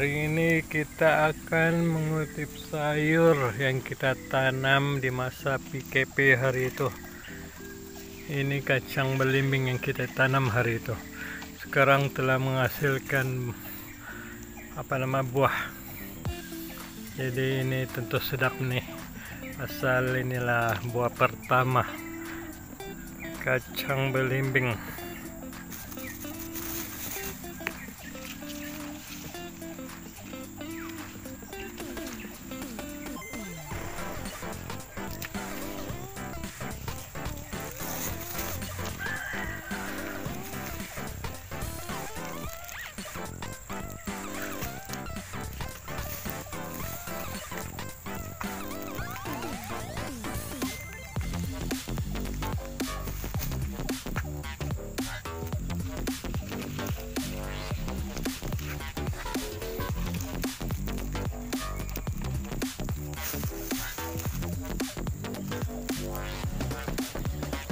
Hari ini kita akan mengutip sayur yang kita tanam di masa PKP hari itu. Ini kacang belimbing yang kita tanam hari itu. Sekarang telah menghasilkan apa nama buah. Jadi ini tentu sedap nih. Asal inilah buah pertama kacang belimbing.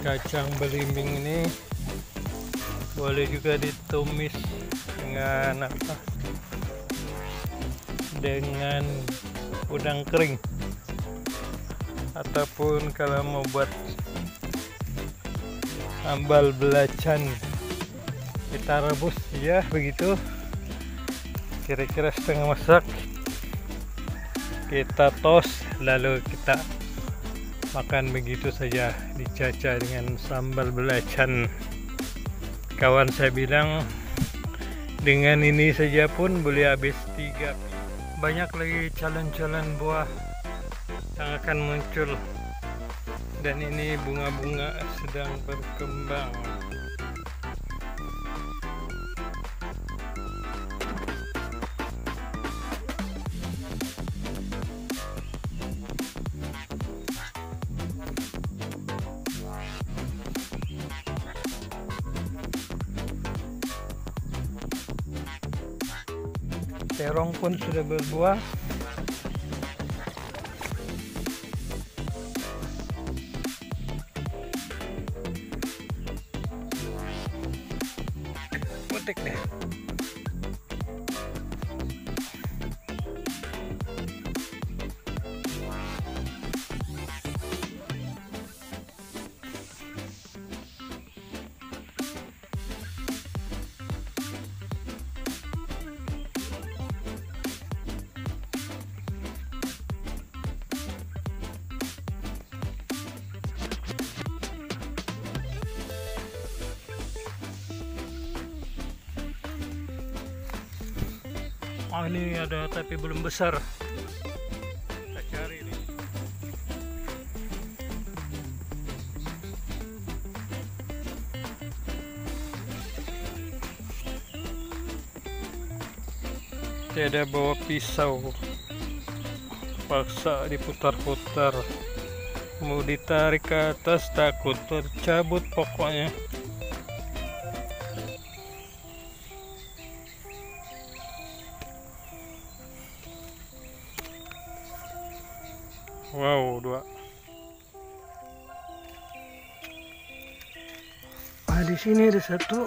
Kacang belimbing ini boleh juga ditumis dengan apa? Dengan udang kering. Ataupun kalau mau buat sambal belacan kita rebus. Ya begitu. Kira-kira setengah masak kita tos lalu kita makan begitu saja dicaca dengan sambal belacan. Kawan saya bilang dengan ini saja pun boleh habis tiga. Banyak lagi calon-calon buah yang akan muncul. Dan ini bunga-bunga sedang berkembang terong pun sudah berbuah. Putik deh Oh ini ada tapi belum besar. Kita cari nih. Tidak bawa pisau. Paksa diputar-putar. Mau ditarik ke atas takut tercabut pokoknya. Wow, dua. Ah, di sini ada satu.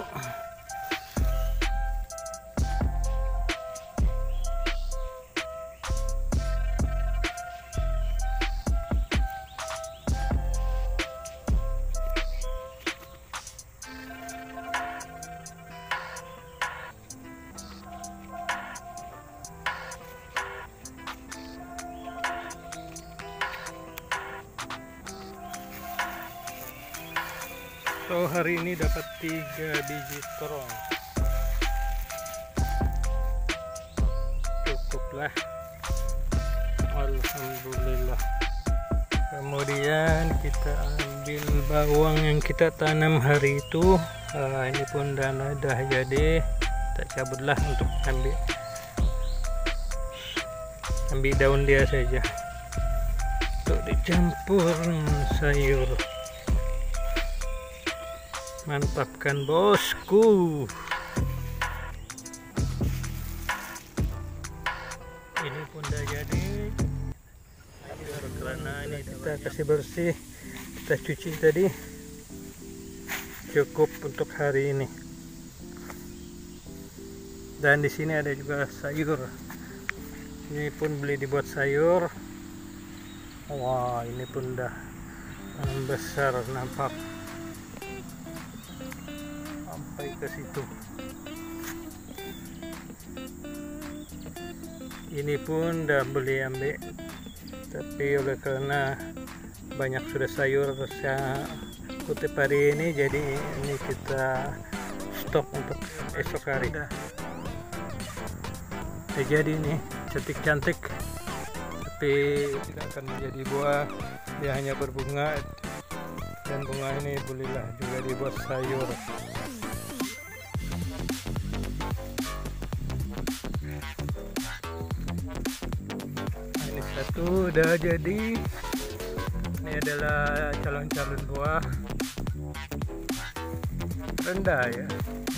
So hari ini dapat tiga biji strong. Cukuplah. Alhamdulillah. Kemudian kita ambil bawang yang kita tanam hari itu. Ah, ini pun dan dah jadi. Kita cabutlah untuk ambil ambil daun dia saja untuk dicampur sayur mantapkan bosku. Ini pun udah jadi. Karena ini kita kasih bersih kita cuci tadi. Cukup untuk hari ini. Dan di sini ada juga sayur. Ini pun beli dibuat sayur. Wah ini pun udah besar nampak sampai ke situ. Ini pun udah beli ambil. Tapi oleh karena banyak sudah sayur saya kutip hari ini jadi ini kita stok untuk esok hari. Udah jadi ini cantik-cantik. Tapi tidak akan menjadi buah dia hanya berbunga. Dan bunga ini bolehlah juga dibuat sayur satu udah jadi ini adalah calon-calon buah. Rendah ya.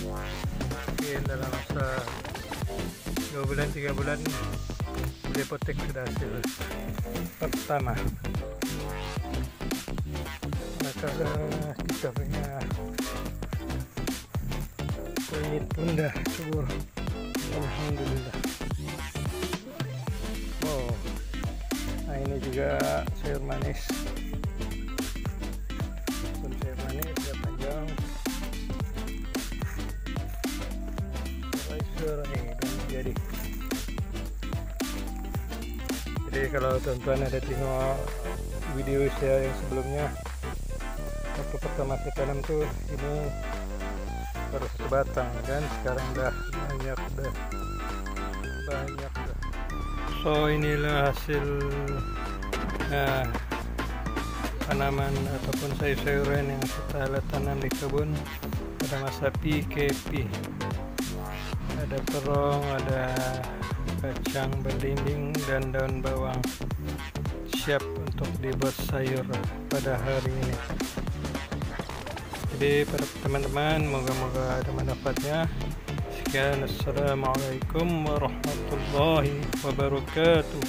Mungkin dalam masa dua bulan tiga bulan depotek sudah hasil pertama. Maka kita punya kunyit pun dah subur Alhamdulillah ini juga sayur manis. Pun sayur manis ya panjang. Sayur ini dan jadi. Jadi kalau teman-teman ada tengok video saya yang sebelumnya waktu pertama saya tanam tuh ini baru satu batang dan sekarang udah banyak udah banyak udah. So inilah hasil nah, tanaman ataupun sayur-sayuran yang kita tanam di kebun. Pada masa PKP ada terong ada kacang belimbing dan daun bawang. Siap untuk dibuat sayur pada hari ini. Jadi para teman-teman moga-moga ada manfaatnya كان السلام عليكم ورحمة الله وبركاته.